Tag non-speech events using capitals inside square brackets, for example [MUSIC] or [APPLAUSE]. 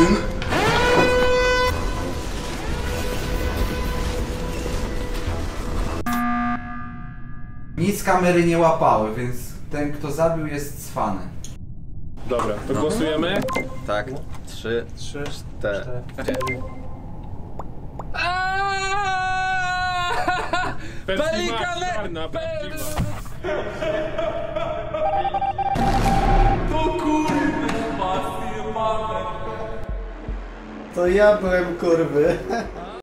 syn. Nic kamery nie łapały, więc ten kto zabił jest cwany. Dobra, to głosujemy? Tak. Trzy, Trzy, cztery. Pelikan! Pelikan! [LAUGHS] To ja byłem kurwy.